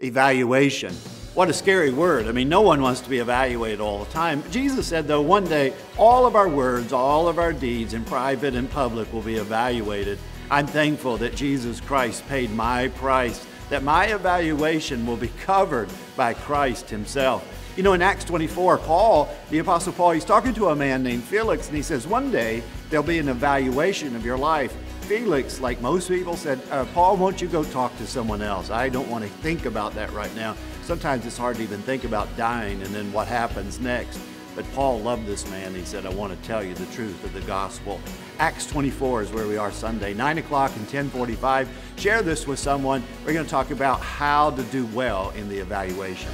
Evaluation. What a scary word. I mean, no one wants to be evaluated all the time. Jesus said, though, one day all of our words, all of our deeds, in private and public, will be evaluated. I'm thankful that Jesus Christ paid my price, that my evaluation will be covered by Christ Himself. You know, in Acts 24, Paul, the Apostle Paul, he's talking to a man named Felix, and he says, One day there'll be an evaluation of your life. Felix, like most people, said, uh, Paul, won't you go talk to someone else? I don't want to think about that right now. Sometimes it's hard to even think about dying and then what happens next. But Paul loved this man. He said, I want to tell you the truth of the gospel. Acts 24 is where we are Sunday, 9 o'clock and 1045. Share this with someone. We're going to talk about how to do well in the evaluation.